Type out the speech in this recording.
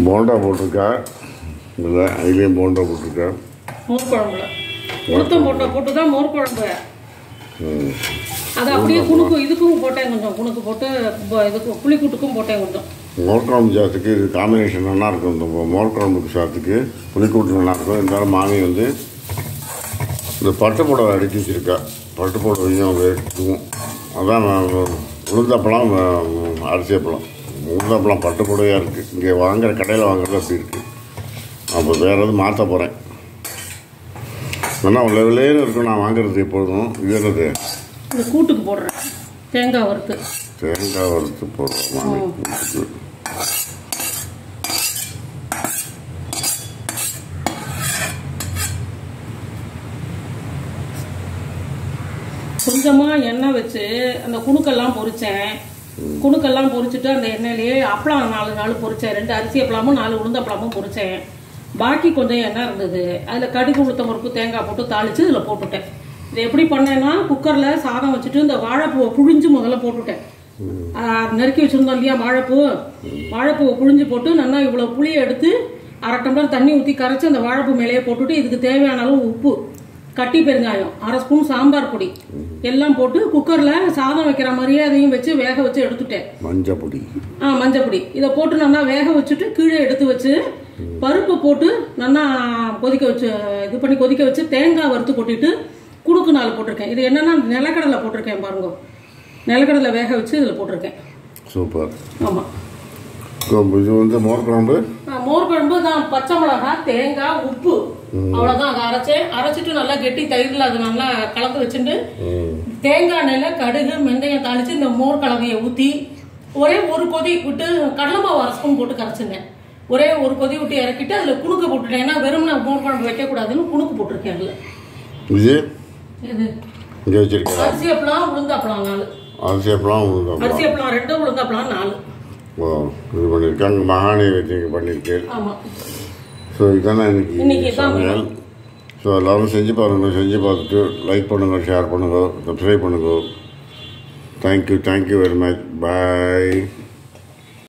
போண்டா போட்டிருக்கா. இல்லை அதுலேயும் போண்டா போட்டிருக்கா. மோர் குழம்புல உளுத்தம் போட்ட போட்டு தான் மோர் குழம்பு. அது அப்படியே குணுக்கு இதுக்கும் போட்டேன் கொஞ்சம் குணுக்கு போட்டு இதுக்கு புளிக்கூட்டுக்கும் போட்டேன் கொஞ்சம். மோர் குழம்பு சாதத்துக்கு இது காம்பினேஷன் நல்லா இருக்கும் இந்த மோர் குழம்புக்கு சாதத்துக்கு புளிக்கூட்டு நல்லா இருக்கும் இருந்தாலும் மாமி வந்து இந்த பட்டு புடவை அடுக்கி வச்சிருக்கா. பட்டு புடவையும் வேட்டும் அதான் உளுந்தப்பழம் அஹ், பட்டு புடவையாக இருக்குது இங்கே வாங்குற கடையில் வாங்குறது அப்படி இருக்குது அப்போ வேறு எதுவும் மாற்ற போகிறேன் ஆனால் லெவலேன்னு இருக்கும் நான் வாங்குறது எப்பொழுதும். இது என்னது? இந்த கூட்டுக்கு போடுறேன். தேங்காய் வறுத்து. தேங்காய் வறுத்து போடுறோம். கொஞ்சமாக எண்ணெய் வச்சு அந்த குணுக்கெல்லாம் பொரிச்சேன். குணுக்கெல்லாம் பொறிச்சிட்டு அந்த எண்ணெயிலேயே அப்பளம் நாலு நாள் பொறிச்சேன். ரெண்டு அரிசி அப்பளமும் நாலு உளுந்த அப்பளமும் பொரிச்சேன் பாக்கி கொஞ்சம் எண்ணெய் இருந்தது. அதில் கடுகு உளுத்தம் பருப்பு தேங்காய் போட்டு தாளித்து இதில் போட்டுட்டேன். இதை எப்படி பண்ணேன்னா குக்கரில் சாதம் வச்சுட்டு இந்த வாழைப்பூவை புழிஞ்சு முதல்ல போட்டுட்டேன். நெருக்கி நறுக்கி வச்சுருந்தோம் இல்லையா வாழைப்பூ? வாழைப்பூவை புழிஞ்சு போட்டு நல்லா இவ்வளோ புளியை எடுத்து அரை டம்ளர் தண்ணி ஊற்றி கரைச்சி அந்த வாழைப்பூ மேலேயே போட்டுட்டு இதுக்கு தேவையான அளவு உப்பு. கட்டி பெருங்காயம் அரை ஸ்பூன் சாம்பார் பொடி. எல்லாம் போட்டு குக்கரில் சாதம் வைக்கிற மாதிரியே அதையும் வச்சு வேக வச்சு எடுத்துட்டேன். மஞ்சள் பொடி. ஆ மஞ்சள் பொடி. இதை போட்டு நல்லா வேக வச்சுட்டு கீழே எடுத்து வச்சு பருப்பு போட்டு நல்லா கொதிக்க வச்சு இது பண்ணி கொதிக்க வச்சு தேங்காய் வறுத்து கொட்டிட்டு குடுக்கு நாள் போட்டிருக்கேன். இது என்னன்னா நிலக்கடலை போட்டிருக்கேன் பாருங்க. நிலக்கடலை வேக வச்சு இதில் போட்டிருக்கேன். சூப்பர். ஆமாம் இது வந்து மோர் குழம்பு? மோர் குழம்பு தான் பச்சை மிளகாய் தேங்காய் உப்பு. அவ்வளோதான் அதை அரைச்சேன் அரைச்சிட்டு நல்லா கெட்டி தயிரில் அது நல்லா கலந்து வச்சுட்டு. தேங்காய் எண்ணெயில் கடுகு வெந்தயம் தாளிச்சு இந்த மோர் கலவையை ஊற்றி ஒரே ஒரு கொதி விட்டு கடலை மாவு அரை ஸ்பூன் போட்டு கரைச்சிருந்தேன். ஒரே ஒரு கொதி விட்டு இறக்கிட்டு அதில் குணுக்கு போட்டுட்டேன். ஏன்னா வெறும் நான் மோர் குழம்பு வைக்கக்கூடாதுன்னு குணுக்கு போட்டிருக்கேன் அதில். இது? இது அரிசி அப்பளம் நாலு. அரிசி அப்பளம் உளுந்தப்பளம். அரிசி அப்பளம் ரெண்டு நாலு. ஓ இது பண்ணியிருக்காங்க மகாணி வச்சு பண்ணியிருக்கேன் ஆமாம் ஸோ இதுதானே இன்னைக்கு இதான் சமையல். ஸோ எல்லாரும் செஞ்சு பாருங்க செஞ்சு பார்த்துட்டு லைக் பண்ணுங்கள் ஷேர் பண்ணுங்கள் சப்ஸ்கிரைப் பண்ணுங்கள் thank you thank you very much bye